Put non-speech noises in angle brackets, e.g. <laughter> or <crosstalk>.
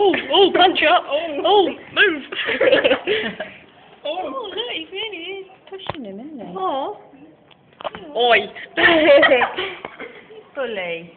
Oh, oh, punch up. Oh, oh, move. <laughs> Oh, oh, look, he's really Pushing him, isn't he? Oh. Oi. <laughs> Bully.